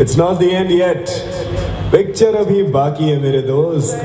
It's not the end yet picture अभी बाकी है मेरे दोस्त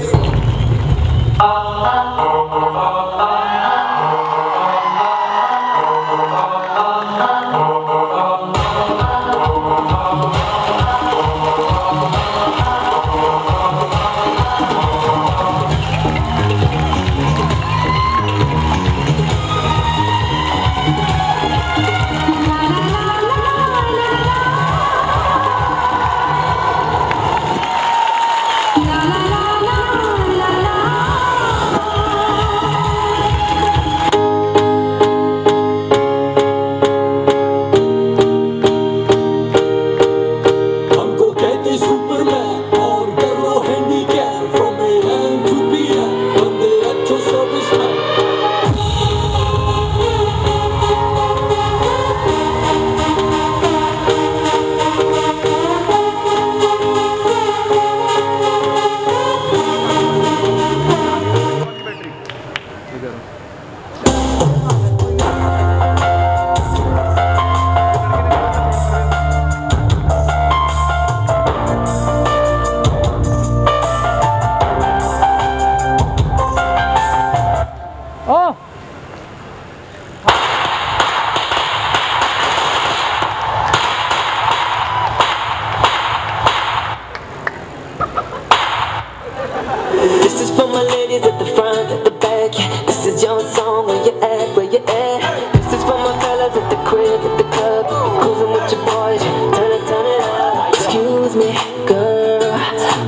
is for my ladies at the front, at the back. This is your song, where you at, where you at. This is for my fellas at the crib, at the club. Cruising with your boys, turn it, turn it up. Excuse me, girl,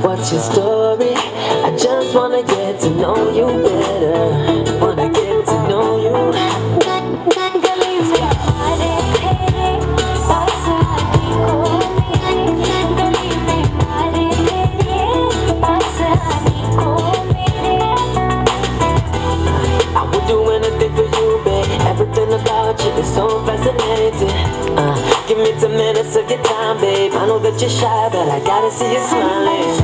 what's your story? I just wanna get to know you you're shy, but I gotta see you smiling.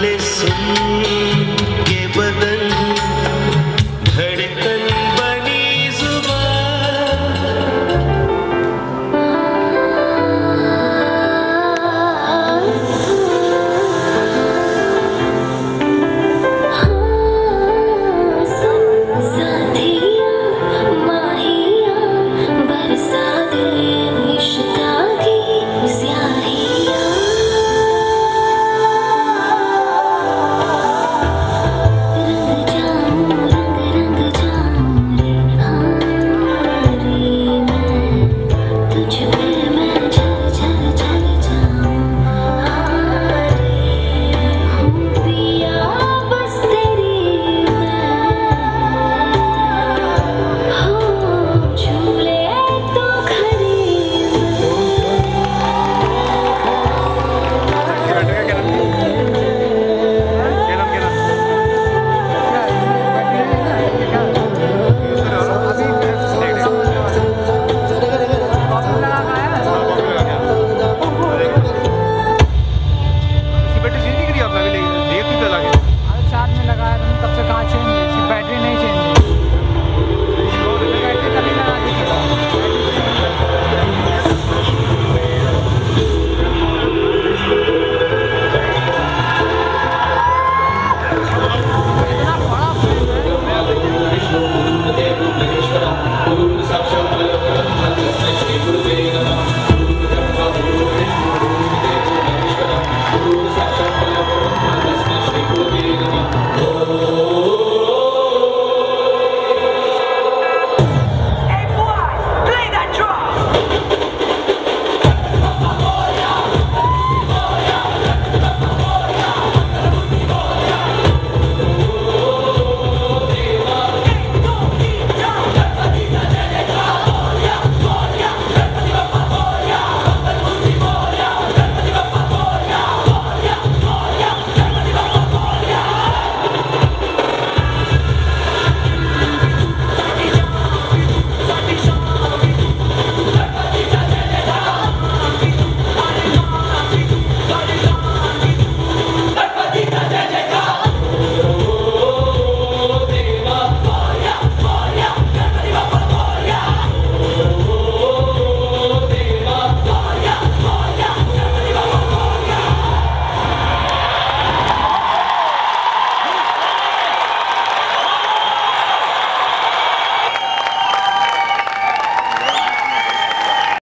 listen.